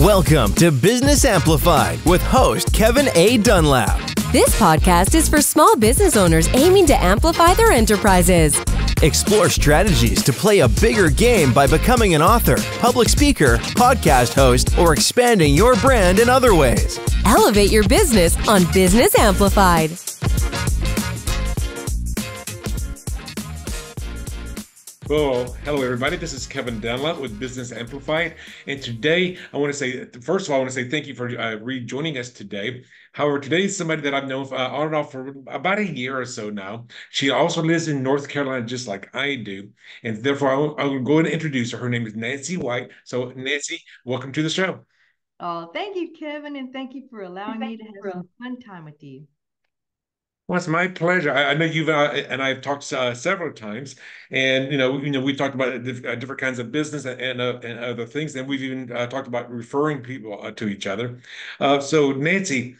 Welcome to Business Amplified with host Kevin A. Dunlap. This podcast is for small business owners aiming to amplify their enterprises. Explore strategies to play a bigger game by becoming an author, public speaker, podcast host, or expanding your brand in other ways. Elevate your business on Business Amplified. Well, hello everybody. This is Kevin Dunlap with Business Amplified, and today I want to say, first of all, I want to say thank you for uh, rejoining us today. However, today is somebody that I've known uh, on and off for about a year or so now. She also lives in North Carolina, just like I do, and therefore I'll, I'll go and introduce her. Her name is Nancy White. So, Nancy, welcome to the show. Oh, thank you, Kevin, and thank you for allowing me to have some fun time with you. Well, it's my pleasure. I, I know you've uh, and I've talked uh, several times, and you know, you know, we talked about uh, different kinds of business and and, uh, and other things, and we've even uh, talked about referring people uh, to each other. so, Nancy,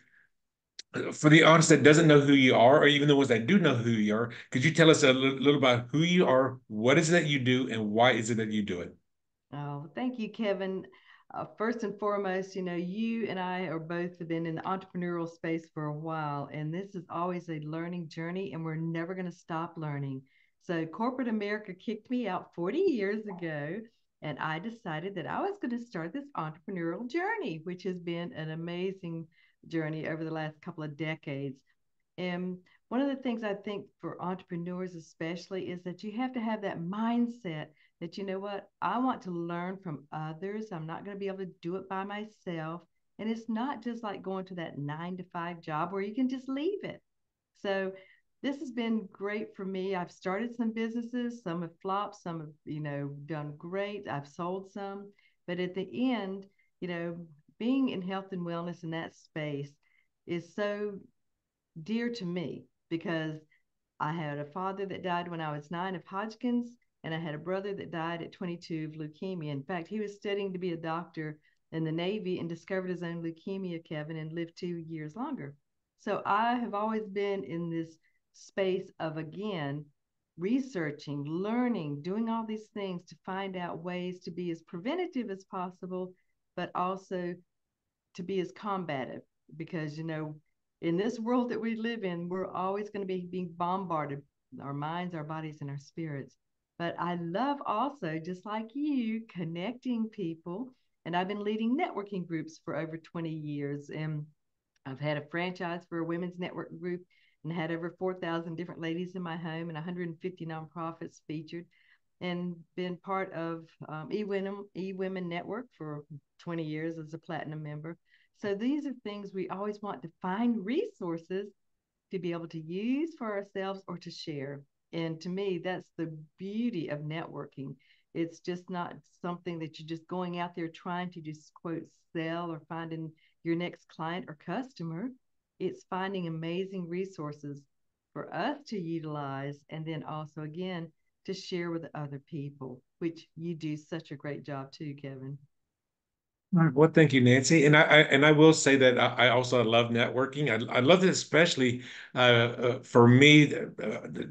for the audience that doesn't know who you are, or even the ones that do know who you are, could you tell us a little about who you are, what is it that you do, and why is it that you do it? Oh, thank you, Kevin uh, first and foremost, you know, you and I are both have been in the entrepreneurial space for a while, and this is always a learning journey, and we're never going to stop learning. So, corporate America kicked me out 40 years ago, and I decided that I was going to start this entrepreneurial journey, which has been an amazing journey over the last couple of decades. And one of the things I think for entrepreneurs, especially, is that you have to have that mindset that you know what? I want to learn from others. I'm not going to be able to do it by myself. And it's not just like going to that nine to five job where you can just leave it. So this has been great for me. I've started some businesses. Some have flopped. Some have you know done great. I've sold some. But at the end you know being in health and wellness in that space is so dear to me because I had a father that died when I was nine of Hodgkin's, and I had a brother that died at 22 of leukemia. In fact, he was studying to be a doctor in the Navy and discovered his own leukemia, Kevin, and lived two years longer. So I have always been in this space of, again, researching, learning, doing all these things to find out ways to be as preventative as possible, but also to be as combative. Because, you know, in this world that we live in, we're always going to be being bombarded our minds, our bodies, and our spirits. But I love also, just like you, connecting people. And I've been leading networking groups for over 20 years. And I've had a franchise for a women's network group and had over 4,000 different ladies in my home and 150 nonprofits featured and been part of um, eWomen, eWomen Network for 20 years as a platinum member. So these are things we always want to find resources to be able to use for ourselves or to share. And to me, that's the beauty of networking. It's just not something that you're just going out there trying to just quote sell or finding your next client or customer. It's finding amazing resources for us to utilize and then also again to share with other people, which you do such a great job too, Kevin. Well, thank you, Nancy. And I, I, and I will say that I also love networking. I, I love it especially uh, uh, for me uh,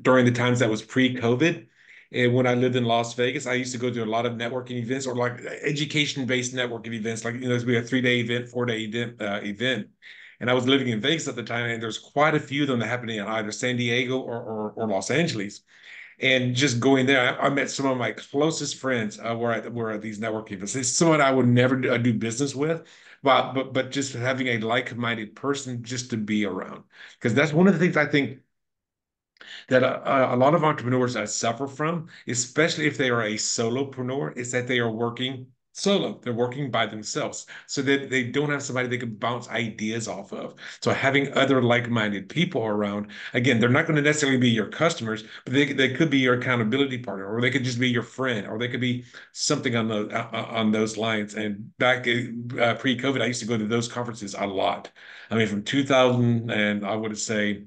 during the times that was pre-COVID. And when I lived in Las Vegas, I used to go to a lot of networking events or like education-based networking events. Like you know, we a three-day event, four-day event, uh, event. And I was living in Vegas at the time, and there's quite a few of them happening in either San Diego or, or, or Los Angeles and just going there, I, I, met some of my closest friends uh, were were these networking events. It's someone I would never do, uh, do business with, but but but just having a like-minded person just to be around, because that's one of the things I think that a, a lot of entrepreneurs I suffer from, especially if they are a solopreneur, is that they are working solo. They're working by themselves. So that they don't have somebody they can bounce ideas off of. So having other like-minded people around, again, they're not going to necessarily be your customers, but they, they could be your accountability partner, or they could just be your friend, or they could be something on the uh, on those lines. And back uh, pre-COVID, I used to go to those conferences a lot. I mean, from 2000 and I would say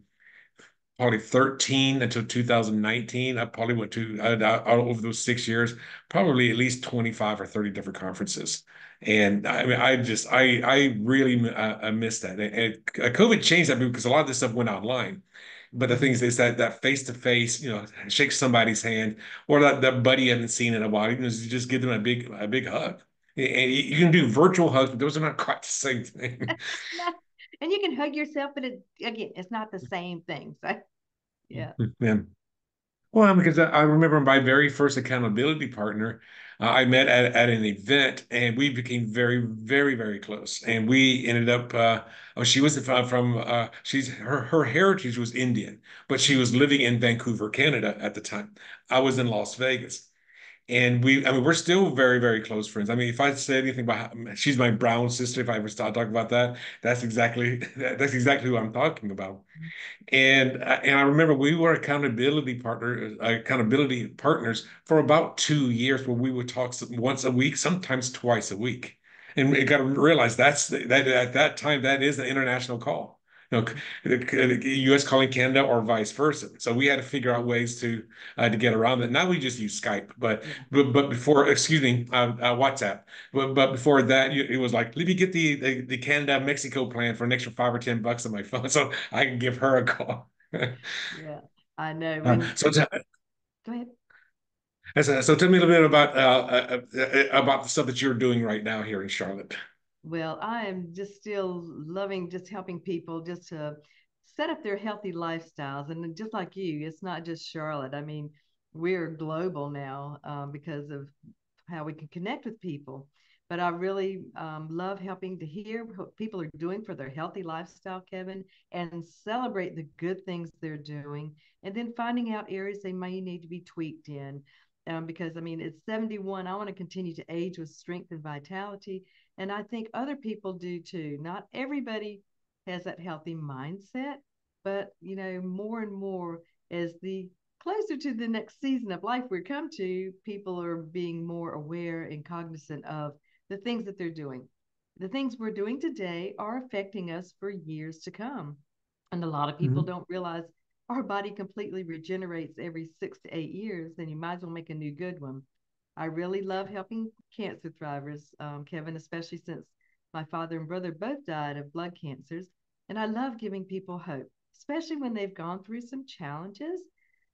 probably 13 until 2019. I probably went to uh, over those six years, probably at least 25 or 30 different conferences. And I mean, I just, I, I really uh, I missed that. And, and uh, COVID changed that because a lot of this stuff went online. But the thing is, is that that face to face, you know, shake somebody's hand, or that, that buddy you haven't seen in a while, you just give them a big a big hug. And you can do virtual hugs, but those are not quite the same thing. and you can hug yourself, but it, again, it's not the same thing. So, yeah. Yeah. Well, because I remember my very first accountability partner, uh, I met at, at an event and we became very, very, very close. And we ended up, uh, oh, she was from, uh, she's, her, her heritage was Indian, but she was living in Vancouver, Canada at the time. I was in Las Vegas and we i mean we're still very very close friends. I mean if i say anything about she's my brown sister if i ever start talking about that that's exactly that's exactly who i'm talking about. And uh, and i remember we were accountability partner uh, accountability partners for about two years where we would talk once a week sometimes twice a week. And we got to realize that's that at that time that is an international call know, U.S. calling Canada or vice versa. So we had to figure out ways to uh, to get around that. Now we just use Skype, but but, but before, excuse me, uh, uh, WhatsApp. But but before that, it was like, let me get the, the the Canada Mexico plan for an extra five or ten bucks on my phone, so I can give her a call. yeah, I know. Uh, when... so go ahead. So, so tell me a little bit about uh, uh, about the stuff that you're doing right now here in Charlotte. Well, I am just still loving just helping people just to set up their healthy lifestyles. And just like you, it's not just Charlotte. I mean, we're global now um, because of how we can connect with people. But I really um, love helping to hear what people are doing for their healthy lifestyle, Kevin, and celebrate the good things they're doing, and then finding out areas they may need to be tweaked in. Um, because I mean, it's 71. I want to continue to age with strength and vitality. And I think other people do too. Not everybody has that healthy mindset, but you know, more and more as the closer to the next season of life we come to, people are being more aware and cognizant of the things that they're doing. The things we're doing today are affecting us for years to come. And a lot of people mm-hmm. don't realize our body completely regenerates every six to eight years, then you might as well make a new good one. I really love helping cancer thrivers, um, Kevin, especially since my father and brother both died of blood cancers. And I love giving people hope, especially when they've gone through some challenges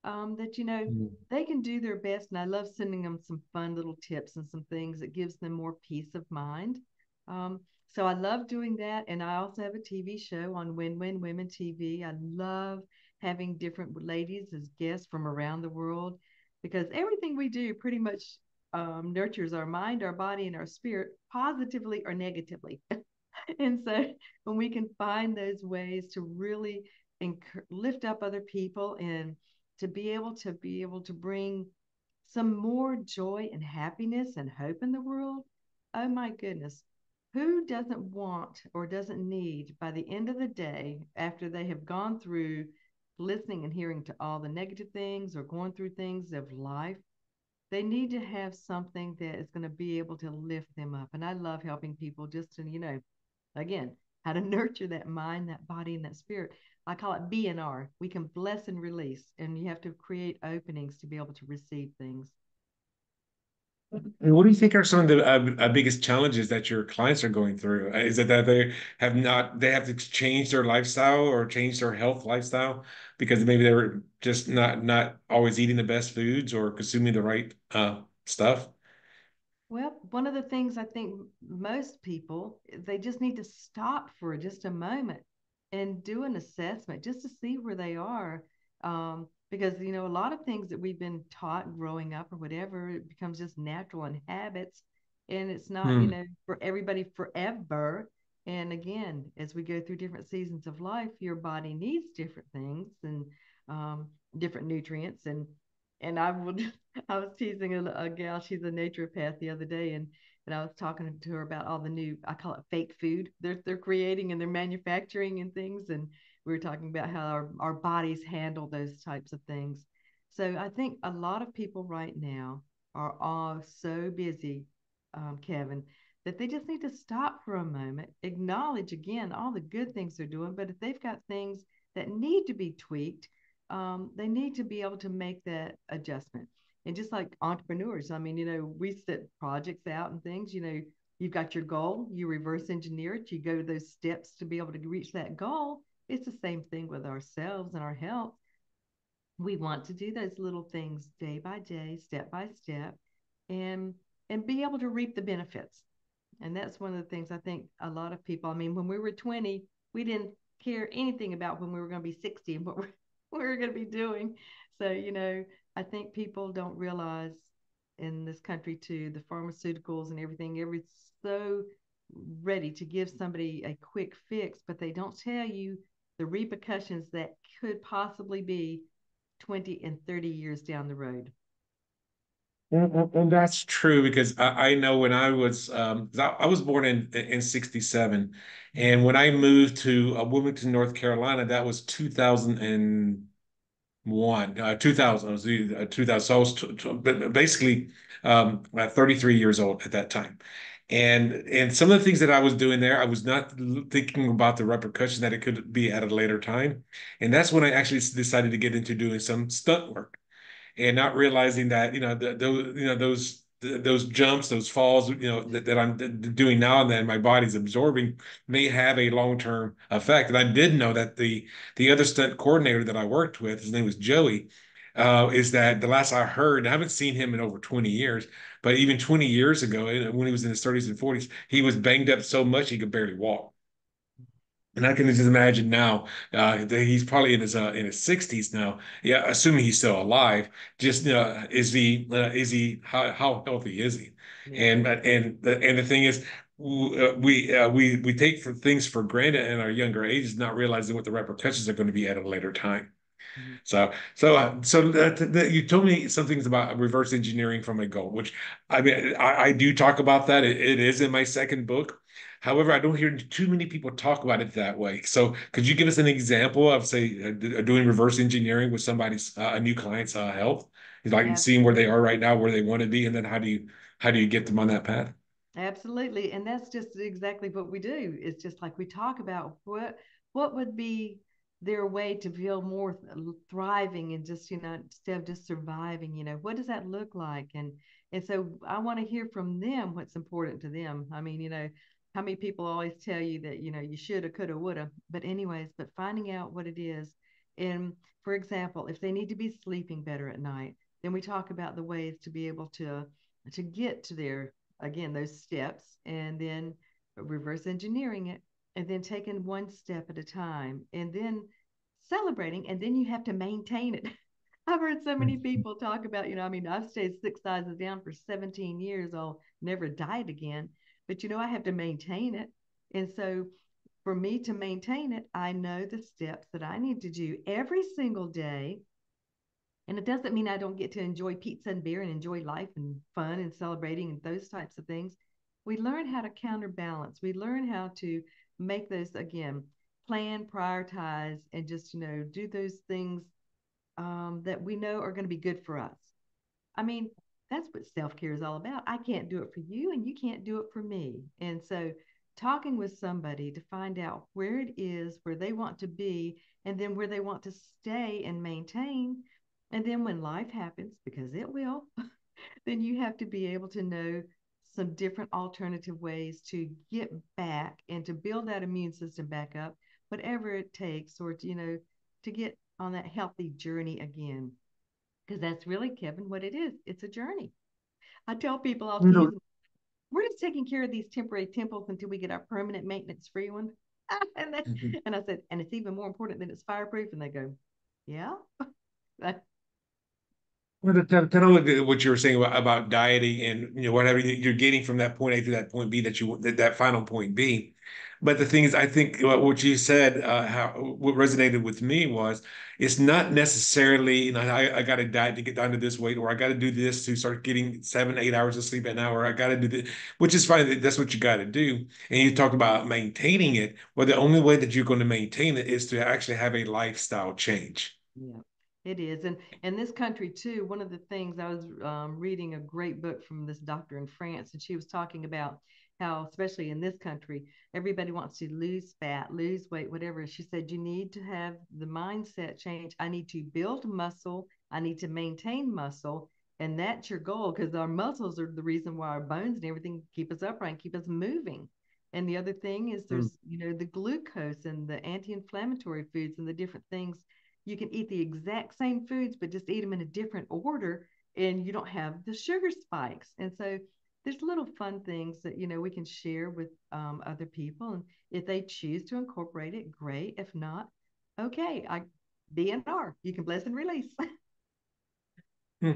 um, that, you know, mm. they can do their best. And I love sending them some fun little tips and some things that gives them more peace of mind. Um, so I love doing that. And I also have a TV show on Win Win Women TV. I love having different ladies as guests from around the world because everything we do pretty much um, nurtures our mind, our body, and our spirit positively or negatively. and so when we can find those ways to really inc- lift up other people and to be able to be able to bring some more joy and happiness and hope in the world, oh my goodness, who doesn't want or doesn't need by the end of the day after they have gone through listening and hearing to all the negative things or going through things of life they need to have something that is going to be able to lift them up. And I love helping people just to, you know, again, how to nurture that mind, that body, and that spirit. I call it BNR. We can bless and release, and you have to create openings to be able to receive things. What do you think are some of the uh, uh, biggest challenges that your clients are going through? Uh, is it that they have not, they have to change their lifestyle or change their health lifestyle because maybe they're just not not always eating the best foods or consuming the right uh, stuff? Well, one of the things I think most people they just need to stop for just a moment and do an assessment just to see where they are. Um, because you know a lot of things that we've been taught growing up or whatever it becomes just natural and habits and it's not you hmm. know for everybody forever and again as we go through different seasons of life your body needs different things and um, different nutrients and and i would i was teasing a, a gal she's a naturopath the other day and and I was talking to her about all the new, I call it fake food they're they're creating and they're manufacturing and things. And we were talking about how our, our bodies handle those types of things. So I think a lot of people right now are all so busy, um, Kevin, that they just need to stop for a moment, acknowledge again all the good things they're doing. But if they've got things that need to be tweaked, um, they need to be able to make that adjustment. And just like entrepreneurs, I mean, you know, we set projects out and things, you know, you've got your goal, you reverse engineer it, you go those steps to be able to reach that goal. It's the same thing with ourselves and our health. We want to do those little things day by day, step by step, and and be able to reap the benefits. And that's one of the things I think a lot of people, I mean, when we were 20, we didn't care anything about when we were going to be 60 and what we're, what we were going to be doing. So, you know, I think people don't realize in this country too, the pharmaceuticals and everything, every so ready to give somebody a quick fix, but they don't tell you the repercussions that could possibly be 20 and 30 years down the road. And, that's true because I, know when I was um, I, was born in in '67, and when I moved to uh, Wilmington, North Carolina, that was 2001, uh, 2000, was uh, 2000. So I was t- t- basically um, 33 years old at that time and and some of the things that I was doing there, I was not thinking about the repercussions that it could be at a later time, and that's when I actually decided to get into doing some stunt work, and not realizing that you know those you know those those jumps, those falls, you know that, that I'm doing now and then my body's absorbing may have a long term effect, and I did know that the the other stunt coordinator that I worked with, his name was Joey. Uh, is that the last I heard, I haven't seen him in over 20 years, but even 20 years ago, when he was in his 30s and 40s, he was banged up so much he could barely walk. And I can just imagine now uh, that he's probably in his uh, in his 60s now. Yeah, assuming he's still alive. Just uh, is he uh, is he how, how healthy is he? Yeah. And and the and the thing is, uh, we uh, we we take for things for granted in our younger ages, not realizing what the repercussions are going to be at a later time. So, so, uh, so that, that you told me some things about reverse engineering from a goal, which I mean, I, I do talk about that. It, it is in my second book. However, I don't hear too many people talk about it that way. So, could you give us an example of, say, uh, doing reverse engineering with somebody's uh, a new client's uh, health, like yeah. seeing where they are right now, where they want to be, and then how do you how do you get them on that path? Absolutely, and that's just exactly what we do. It's just like we talk about what what would be their way to feel more thriving and just you know instead of just surviving you know what does that look like? And and so i want to hear from them what's important to them. I mean you know how many people always tell you that you know you shoulda coulda woulda but anyways but finding out what it is. And for example if they need to be sleeping better at night then we talk about the ways to be able to to get to their again those steps and then reverse engineering it and then taking one step at a time and then celebrating and then you have to maintain it. I've heard so many mm-hmm. people talk about you know i mean i've stayed six sizes down for 17 years i'll never diet again but you know i have to maintain it. And so for me to maintain it i know the steps that i need to do every single day. And it doesn't mean i don't get to enjoy pizza and beer and enjoy life and fun and celebrating and those types of things. We learn how to counterbalance. We learn how to make those again plan prioritize and just you know do those things um, that we know are going to be good for us. I mean that's what self-care is all about. I can't do it for you and you can't do it for me. And so talking with somebody to find out where it is where they want to be and then where they want to stay and maintain and then when life happens because it will then you have to be able to know some different alternative ways to get back and to build that immune system back up, whatever it takes, or to, you know, to get on that healthy journey again. Because that's really, Kevin, what it is. It's a journey. I tell people all the time, we're just taking care of these temporary temples until we get our permanent maintenance free one. and, mm-hmm. and I said, and it's even more important than it's fireproof. And they go, yeah. Well, tell, tell me what you were saying about, about dieting and you know whatever you're getting from that point A to that point B that you that, that final point B. But the thing is, I think what you said, uh, how what resonated with me was, it's not necessarily, you know, I, I got to diet to get down to this weight, or I got to do this to start getting seven, eight hours of sleep an hour. I got to do this, which is fine. That's what you got to do. And you talk about maintaining it. Well, the only way that you're going to maintain it is to actually have a lifestyle change. Yeah. It is, and in this country too. One of the things I was um, reading a great book from this doctor in France, and she was talking about how, especially in this country, everybody wants to lose fat, lose weight, whatever. She said you need to have the mindset change. I need to build muscle. I need to maintain muscle, and that's your goal because our muscles are the reason why our bones and everything keep us upright, keep us moving. And the other thing is hmm. there's, mm. you know, the glucose and the anti-inflammatory foods and the different things you can eat the exact same foods, but just eat them in a different order, and you don't have the sugar spikes. And so there's little fun things that you know we can share with um, other people, and if they choose to incorporate it, great. If not, okay, I BNR. You can bless and release. hmm.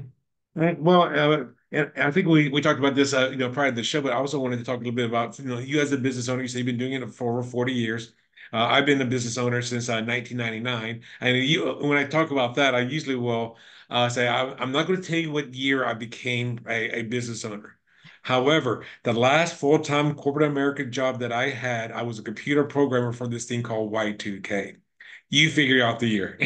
Well, uh, and I think we we talked about this, uh, you know, prior to the show, but I also wanted to talk a little bit about, you know, you as a business owner. You say you've been doing it for over 40 years. Uh, I've been a business owner since uh, 1999, and you, when I talk about that, I usually will uh, say I, am not going to tell you what year I became a, a business owner. However, the last full-time corporate American job that I had, I was a computer programmer for this thing called Y2K. You figure out the year.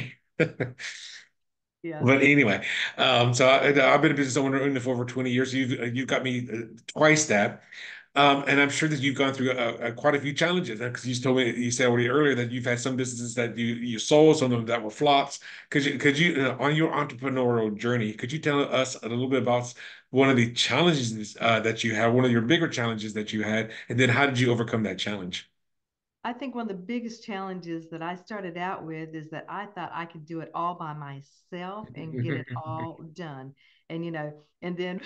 Yeah. But anyway, um, so I, have been a business owner for over 20 years. You've you've got me uh, twice that. Um, and I'm sure that you've gone through a, a, quite a few challenges because you told me you said already earlier that you've had some businesses that you you sold, some of them that were flops. Could you could you uh, on your entrepreneurial journey, could you tell us a little bit about one of the challenges uh, that you had, one of your bigger challenges that you had, and then how did you overcome that challenge? I think one of the biggest challenges that I started out with is that I thought I could do it all by myself and get it all done. And you know, and then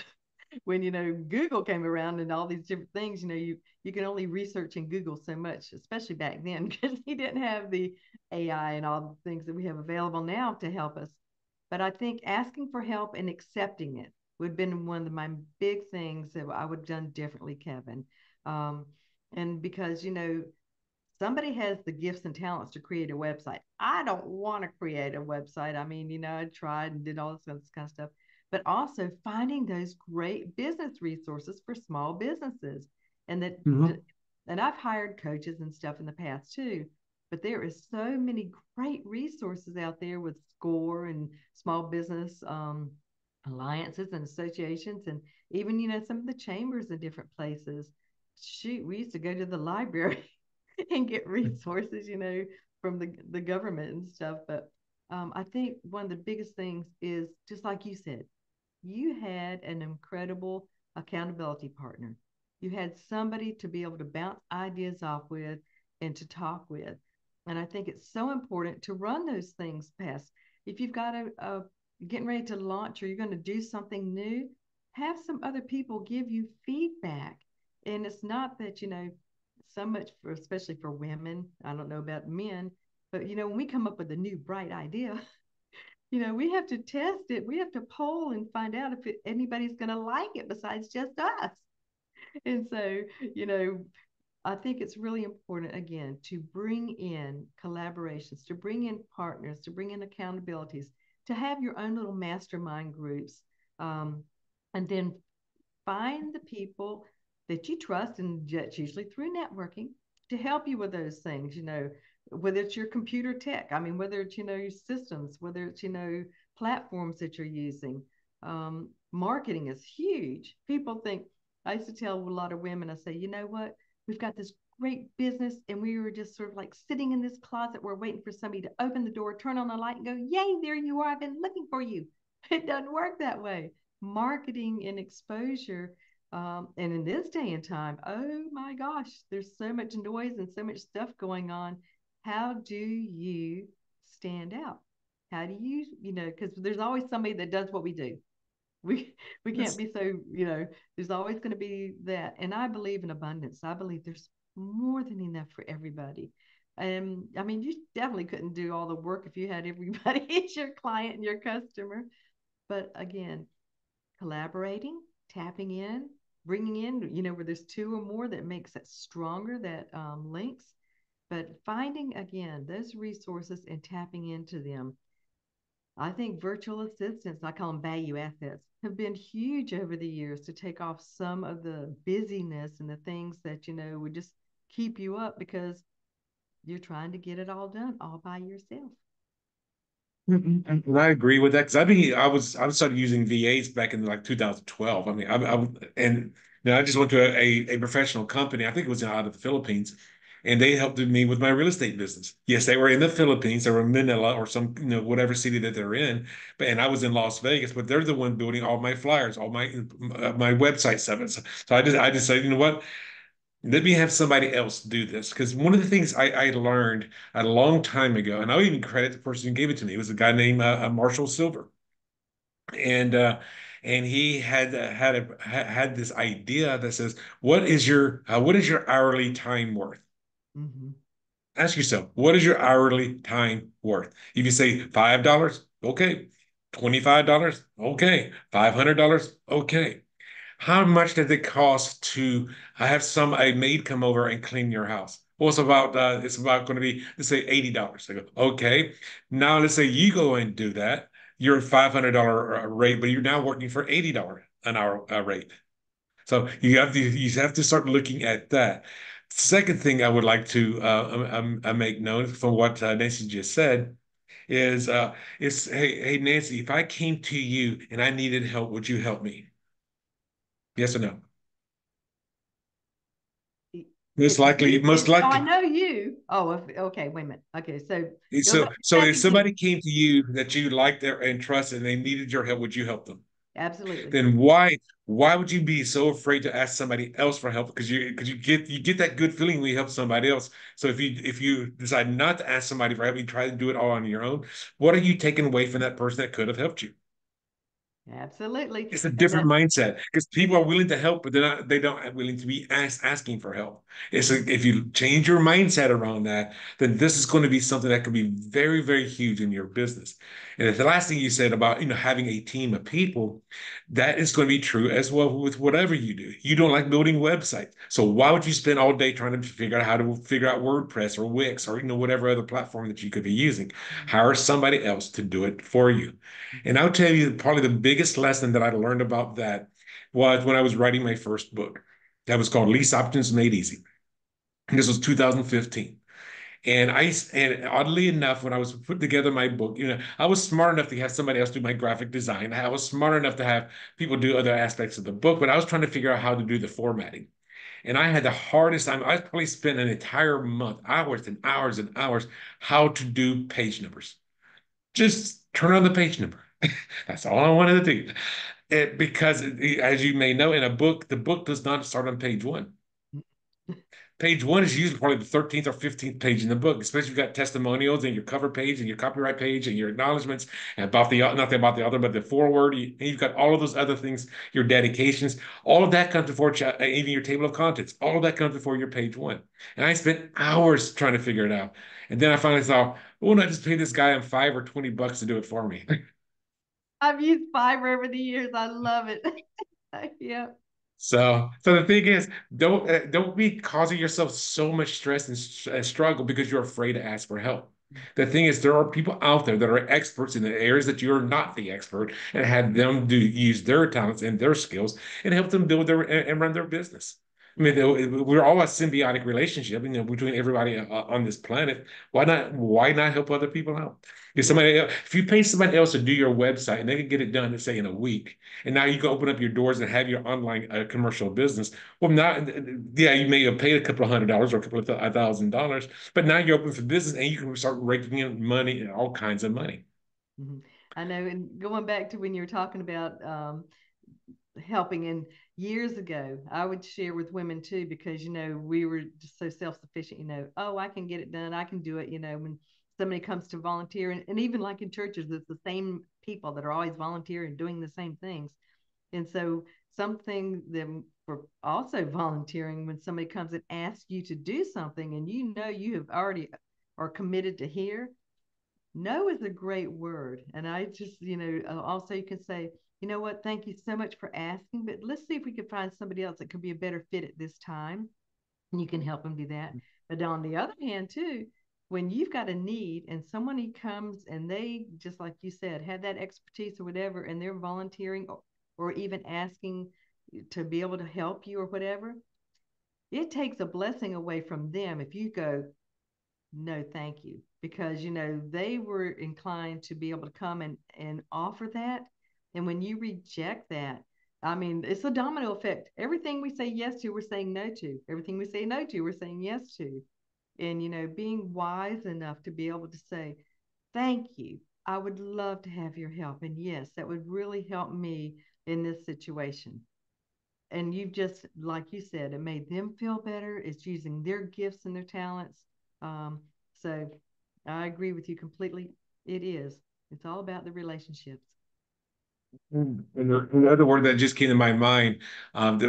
when you know Google came around and all these different things, you know, you you can only research in Google so much, especially back then because he didn't have the AI and all the things that we have available now to help us. But I think asking for help and accepting it would have been one of my big things that I would have done differently, Kevin. Um, and because you know somebody has the gifts and talents to create a website. I don't want to create a website. I mean, you know, I tried and did all this kind of stuff but also finding those great business resources for small businesses. And that, mm-hmm. and I've hired coaches and stuff in the past too, but there is so many great resources out there with SCORE and small business um, alliances and associations, and even you know some of the chambers in different places. Shoot, we used to go to the library and get resources, you know, from the the government and stuff. But um, I think one of the biggest things is just like you said, you had an incredible accountability partner. You had somebody to be able to bounce ideas off with and to talk with. And I think it's so important to run those things past. If you've got a, a getting ready to launch or you're going to do something new, have some other people give you feedback. And it's not that, you know, so much for especially for women. I don't know about men, but you know, when we come up with a new bright idea, you know, we have to test it. We have to poll and find out if it, anybody's going to like it besides just us. And so, you know, I think it's really important, again, to bring in collaborations, to bring in partners, to bring in accountabilities, to have your own little mastermind groups, um, and then find the people that you trust, and that's usually through networking, to help you with those things. You know, whether it's your computer tech, I mean, whether it's, you know, your systems, whether it's, you know, platforms that you're using. Um, marketing is huge. People think, I used to tell a lot of women, I say, you know what? We've got this great business and we were just sort of like sitting in this closet. We're waiting for somebody to open the door, turn on the light and go, yay, there you are. I've been looking for you. It doesn't work that way. Marketing and exposure. Um, and in this day and time, oh my gosh, there's so much noise and so much stuff going on how do you stand out? How do you, you know, because there's always somebody that does what we do. We we can't be so, you know, there's always going to be that. And I believe in abundance. I believe there's more than enough for everybody. And I mean, you definitely couldn't do all the work if you had everybody as your client and your customer. But again, collaborating, tapping in, bringing in, you know, where there's two or more that makes it stronger, that um, links but finding again those resources and tapping into them. I think virtual assistants, I call them value assets, have been huge over the years to take off some of the busyness and the things that, you know, would just keep you up because you're trying to get it all done all by yourself. And I agree with that because I mean, I was I started using VAs back in like 2012. I mean, I, I and you know, I just went to a, a professional company. I think it was out of the Philippines, and they helped me with my real estate business. Yes, they were in the Philippines, they were in Manila or some, you know, whatever city that they're in. But and I was in Las Vegas, but they're the one building all my flyers, all my uh, my website stuff. So, so I just I just said, you know what? Let me have somebody else do this. Because one of the things I, I learned a long time ago, and I'll even credit the person who gave it to me, it was a guy named uh, uh Marshall Sylver. And uh, and he had had a, had this idea that says, "What is your uh, what is your hourly time worth?" Mm-hmm. Ask yourself, what is your hourly time worth? If you say five dollars, okay. Twenty-five dollars, okay. Five hundred dollars, okay. How much does it cost to I have some a maid come over and clean your house? Well, it's about uh, it's about going to be let's say eighty dollars. I go, okay. Now let's say you go and do that. You're five hundred dollar uh, rate, but you're now working for eighty dollar an hour uh, rate. So you have to you have to start looking at that. Second thing I would like to uh, um, um uh, make note from what uh, Nancy just said is uh, is hey hey Nancy, if I came to you and I needed help, would you help me? Yes or no? Most likely, most likely. Oh, I know you. Oh, okay. Wait a minute. Okay, so so so if somebody came to you that you liked and trusted, and they needed your help, would you help them? Absolutely. Then why why would you be so afraid to ask somebody else for help? Because you because you get you get that good feeling when you help somebody else. So if you if you decide not to ask somebody for help, you try to do it all on your own. What are you taking away from that person that could have helped you? Absolutely. It's a different mindset because people are willing to help, but they're not, they don't willing to be asked, asking for help. It's like if you change your mindset around that, then this is going to be something that could be very, very huge in your business. And the last thing you said about, you know, having a team of people, that is going to be true as well with whatever you do. You don't like building websites. So why would you spend all day trying to figure out how to figure out WordPress or Wix or, you know, whatever other platform that you could be using? Hire somebody else to do it for you. And I'll tell you probably the biggest lesson that I learned about that was when I was writing my first book. That was called Lease Options Made Easy. And this was 2015. And I and oddly enough, when I was putting together my book, you know, I was smart enough to have somebody else do my graphic design. I was smart enough to have people do other aspects of the book, but I was trying to figure out how to do the formatting. And I had the hardest time. I probably spent an entire month, hours and hours and hours, how to do page numbers. Just turn on the page number. That's all I wanted to do. It, because, as you may know, in a book, the book does not start on page one mm-hmm. Page one is usually probably the 13th or 15th page in the book, especially if you've got testimonials and your cover page and your copyright page and your acknowledgments and about the nothing about the author, but the foreword. And you've got all of those other things, your dedications, all of that comes before uh, even your table of contents. All of that comes before your page one. And I spent hours trying to figure it out. And then I finally thought, don't I just pay this guy on Fiverr 20 bucks to do it for me? I've used Fiverr over the years. I love it. yeah. So, so the thing is, don't uh, don't be causing yourself so much stress and, and struggle because you're afraid to ask for help. The thing is, there are people out there that are experts in the areas that you're not the expert, and have them do use their talents and their skills and help them build their and run their business. I mean, we're all a symbiotic relationship, you know, between everybody uh, on this planet. Why not? Why not help other people out? If somebody, if you pay somebody else to do your website and they can get it done, let's say in a week, and now you can open up your doors and have your online uh, commercial business. Well, not yeah, you may have paid a couple of hundred dollars or a couple of thousand dollars, but now you're open for business and you can start raking in money all kinds of money. Mm-hmm. I know, and going back to when you were talking about um, helping and years ago i would share with women too because you know we were just so self-sufficient you know oh i can get it done i can do it you know when somebody comes to volunteer and, and even like in churches it's the same people that are always volunteering and doing the same things. And so something that for also volunteering when somebody comes and asks you to do something and you know you have already are committed to hear no is a great word. And i just you know also you can say you know what, thank you so much for asking, but let's see if we can find somebody else that could be a better fit at this time. And you can mm-hmm. help them do that. Mm-hmm. But on the other hand, too, when you've got a need and somebody comes and they, just like you said, have that expertise or whatever, and they're volunteering or, or even asking to be able to help you or whatever, it takes a blessing away from them if you go, no, thank you. Because, you know, they were inclined to be able to come and, and offer that. And when you reject that, I mean, it's a domino effect. Everything we say yes to, we're saying no to. Everything we say no to, we're saying yes to. And, you know, being wise enough to be able to say, thank you. I would love to have your help. And yes, that would really help me in this situation. And you've just, like you said, it made them feel better. It's using their gifts and their talents. Um, so I agree with you completely. It is. It's all about the relationships. And another word that just came to my mind um, the,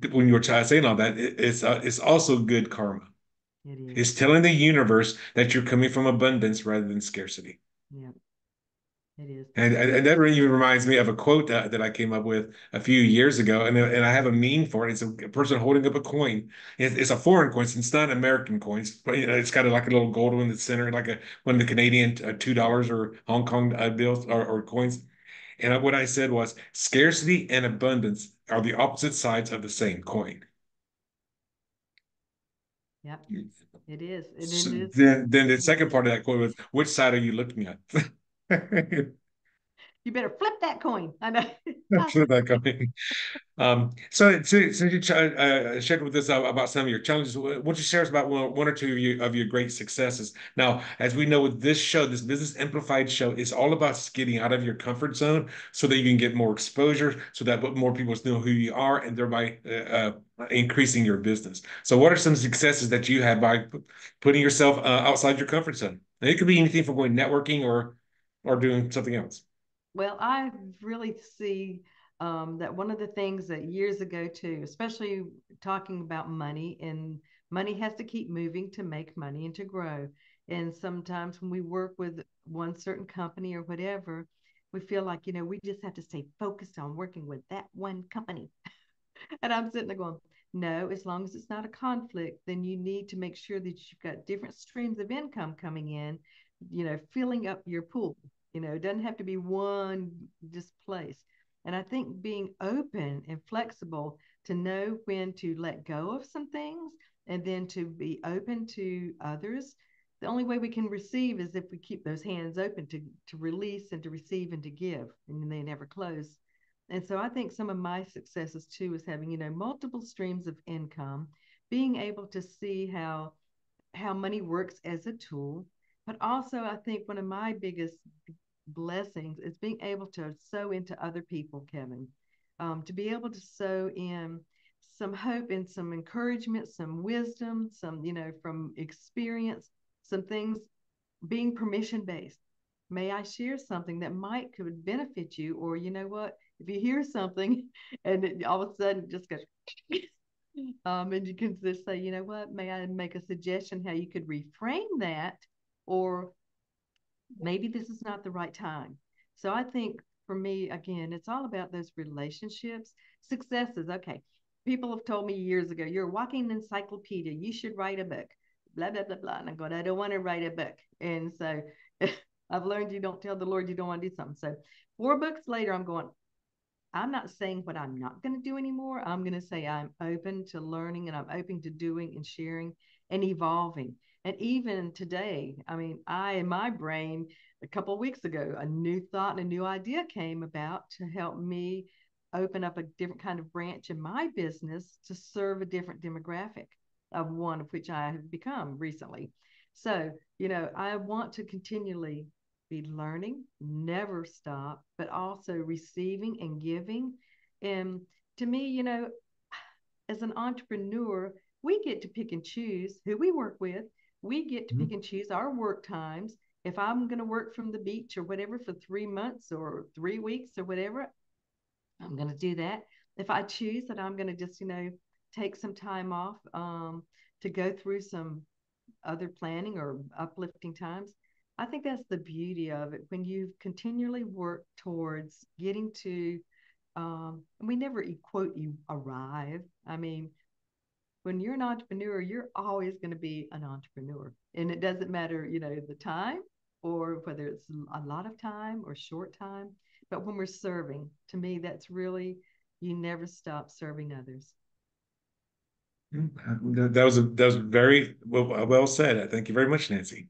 the, when you were saying all that, it, it's uh, it's also good karma. It is. It's telling the universe that you're coming from abundance rather than scarcity. Yeah. It is. And, and that even reminds me of a quote that, that I came up with a few years ago, and, and I have a meme for it. It's a person holding up a coin. It's, it's a foreign coin. So it's not American coins, but you know, it's got a, like a little gold one in the center, like a one of the Canadian uh, two dollars or Hong Kong uh, bills or, or coins. And what I said was scarcity and abundance are the opposite sides of the same coin. Yep. it is. It, so it is. Then, then the second part of that quote was, which side are you looking at? you better flip that coin. I know. flip that coin. Um, so, so, so you uh, shared with us about some of your challenges. Don't you share us about one, one or two of your, of your great successes? Now, as we know with this show, this Business Amplified show is all about getting out of your comfort zone so that you can get more exposure, so that more people know who you are, and thereby uh, uh, increasing your business. So, what are some successes that you had by putting yourself uh, outside your comfort zone? And it could be anything from going networking or or doing something else. Well, I really see um, that one of the things that years ago too, especially talking about money, and money has to keep moving to make money and to grow. And sometimes when we work with one certain company or whatever, we feel like you know we just have to stay focused on working with that one company. and I'm sitting there going, no, as long as it's not a conflict, then you need to make sure that you've got different streams of income coming in, you know, filling up your pool. You know, it doesn't have to be one just place. And I think being open and flexible to know when to let go of some things and then to be open to others. The only way we can receive is if we keep those hands open to, to release and to receive and to give, and they never close. And so I think some of my successes too is having, you know, multiple streams of income, being able to see how how money works as a tool. But also I think one of my biggest blessings is being able to sow into other people, Kevin, um, to be able to sow in some hope and some encouragement, some wisdom, some, you know, from experience, some things being permission based. May I share something that might could benefit you? Or, you know what, if you hear something and it, all of a sudden just goes, um, and you can just say, you know what, may I make a suggestion how you could reframe that or maybe this is not the right time. So I think for me, again, it's all about those relationships, successes. Okay. People have told me years ago, you're a walking encyclopedia. You should write a book, blah, blah, blah, blah. And I'm going, I don't want to write a book. And so I've learned you don't tell the Lord you don't want to do something. So four books later, I'm going, I'm not saying what I'm not going to do anymore. I'm going to say I'm open to learning and I'm open to doing and sharing and evolving. And even today, I mean, I in my brain a couple of weeks ago, a new thought and a new idea came about to help me open up a different kind of branch in my business to serve a different demographic of one of which I have become recently. So, you know, I want to continually be learning, never stop, but also receiving and giving. And to me, you know, as an entrepreneur, we get to pick and choose who we work with we get to mm-hmm. pick and choose our work times. If I'm going to work from the beach or whatever for three months or three weeks or whatever, I'm going to do that. If I choose that I'm going to just, you know, take some time off um, to go through some other planning or uplifting times, I think that's the beauty of it. When you continually work towards getting to, um, we never quote you arrive. I mean, when you're an entrepreneur, you're always going to be an entrepreneur. And it doesn't matter, you know, the time or whether it's a lot of time or short time. But when we're serving, to me, that's really, you never stop serving others. Mm, that was a, that was very well, well said. Thank you very much, Nancy.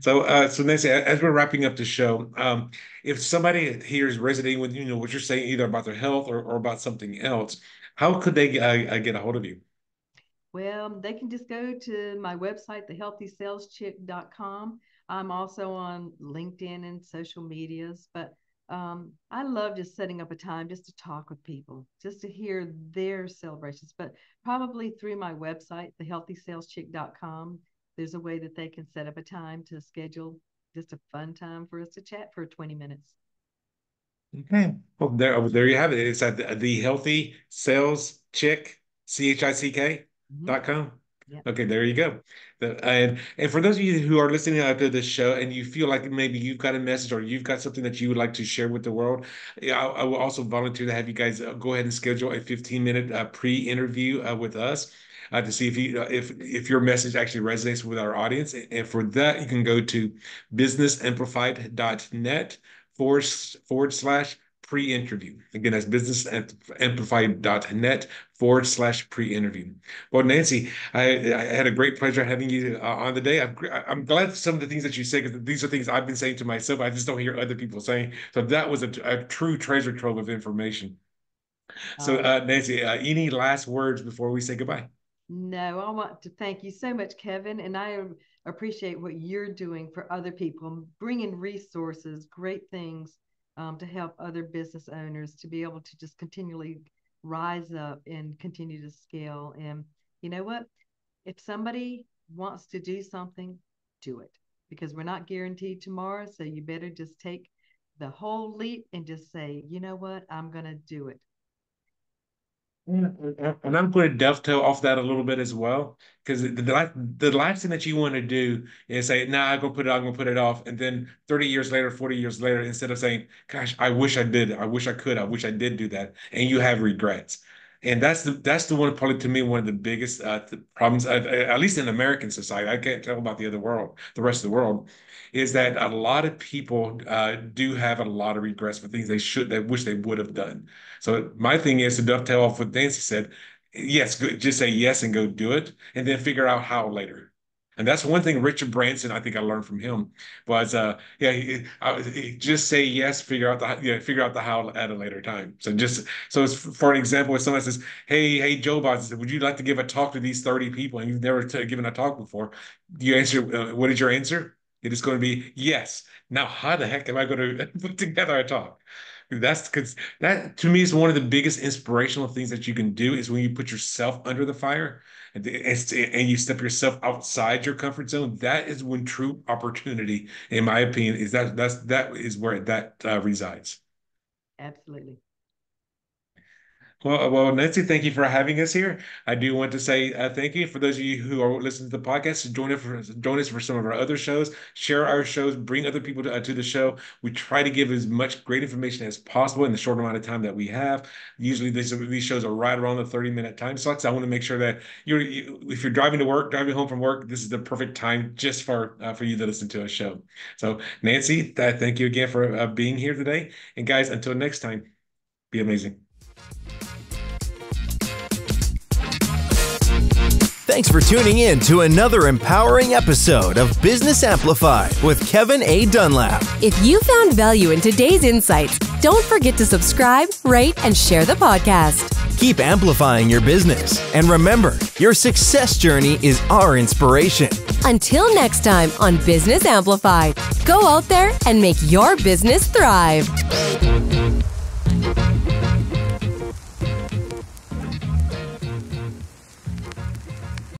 So, uh, so Nancy, as we're wrapping up the show, um, if somebody here is resonating with you know what you're saying, either about their health or, or about something else, how could they uh, get a hold of you? Well, they can just go to my website, thehealthysaleschick.com. I'm also on LinkedIn and social medias, but um, I love just setting up a time just to talk with people, just to hear their celebrations. But probably through my website, thehealthysaleschick.com, there's a way that they can set up a time to schedule just a fun time for us to chat for 20 minutes. Okay. Well, there, oh, there you have it. It's at the, the healthy sales chick, C H I C K dot com. Yeah. Okay, there you go. And and for those of you who are listening out to this show and you feel like maybe you've got a message or you've got something that you would like to share with the world, I, I will also volunteer to have you guys uh, go ahead and schedule a 15 minute uh, pre-interview uh, with us. Uh, to see if you uh, if if your message actually resonates with our audience. And for that, you can go to businessamplified.net forward forward slash pre-interview. Again, that's businessamplified.net forward slash pre-interview. Well, Nancy, I, I, had a great pleasure having you uh, on the day. I'm, I'm glad some of the things that you say, because these are things I've been saying to myself. I just don't hear other people saying. So that was a, a true treasure trove of information. So, uh, Nancy, uh, any last words before we say goodbye? No, I want to thank you so much, Kevin. And I appreciate what you're doing for other people, bringing resources, great things um, to help other business owners to be able to just continually rise up and continue to scale. And you know what? If somebody wants to do something, do it because we're not guaranteed tomorrow. So you better just take the whole leap and just say, you know what? I'm going to do it. And I'm going to dovetail off that a little bit as well, because the, the, the last thing that you want to do is say, "Nah, I'm gonna put it, I'm gonna put it off," and then 30 years later, 40 years later, instead of saying, "Gosh, I wish I did, I wish I could, I wish I did do that," and you have regrets, and that's the that's the one probably to me one of the biggest uh, problems, uh, at least in American society. I can't tell about the other world, the rest of the world, is that a lot of people uh, do have a lot of regrets for things they should, they wish they would have done. So my thing is to dovetail off what Nancy said. Yes, just say yes and go do it, and then figure out how later. And that's one thing Richard Branson, I think I learned from him was, uh, yeah, he, uh, he just say yes, figure out the, yeah, figure out the how at a later time. So just, so it's for an example, if someone says, Hey, hey, Joe Boss, would you like to give a talk to these 30 people? And you've never given a talk before. You answer, uh, what is your answer? It is going to be yes. Now, how the heck am I going to put together a talk? That's because that to me is one of the biggest inspirational things that you can do is when you put yourself under the fire and, you step yourself outside your comfort zone. That is when true opportunity, in my opinion, is that that's that is where that uh, resides. Absolutely. Well, well, Nancy, thank you for having us here. I do want to say uh, thank you for those of you who are listening to the podcast. Join us for join us for some of our other shows. Share our shows. Bring other people to, uh, to the show. We try to give as much great information as possible in the short amount of time that we have. Usually, these these shows are right around the thirty minute time slots. I want to make sure that you're you, if you're driving to work, driving home from work, this is the perfect time just for uh, for you to listen to a show. So, Nancy, thank you again for uh, being here today. And guys, until next time, be amazing. Thanks for tuning in to another empowering episode of Business Amplified with Kevin A. Dunlap. If you found value in today's insights, don't forget to subscribe, rate, and share the podcast. Keep amplifying your business. And remember, your success journey is our inspiration. Until next time on Business Amplified, go out there and make your business thrive.